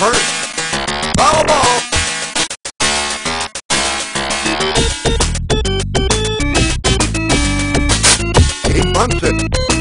first. Foul ball. He bunts it.